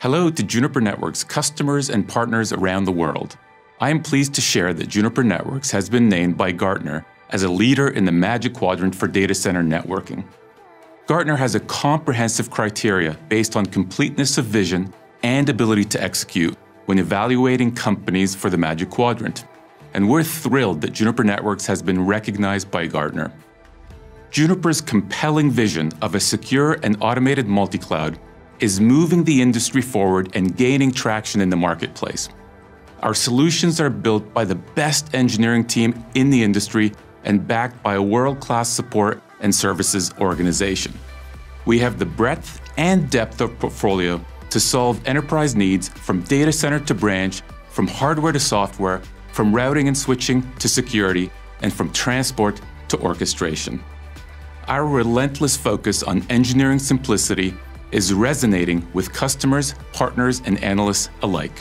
Hello to Juniper Networks customers and partners around the world. I am pleased to share that Juniper Networks has been named by Gartner as a leader in the Magic Quadrant for data center networking. Gartner has a comprehensive criteria based on completeness of vision and ability to execute when evaluating companies for the Magic Quadrant. And we're thrilled that Juniper Networks has been recognized by Gartner. Juniper's compelling vision of a secure and automated multi cloud is moving the industry forward and gaining traction in the marketplace. Our solutions are built by the best engineering team in the industry and backed by a world class support and services organization. We have the breadth and depth of portfolio to solve enterprise needs from data center to branch, from hardware to software, from routing and switching to security, and from transport to orchestration. Our relentless focus on engineering simplicity is resonating with customers, partners, and analysts alike.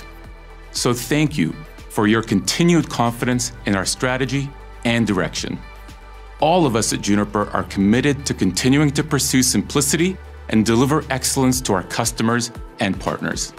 So thank you for your continued confidence in our strategy and direction. All of us at Juniper are committed to continuing to pursue simplicity and deliver excellence to our customers and partners.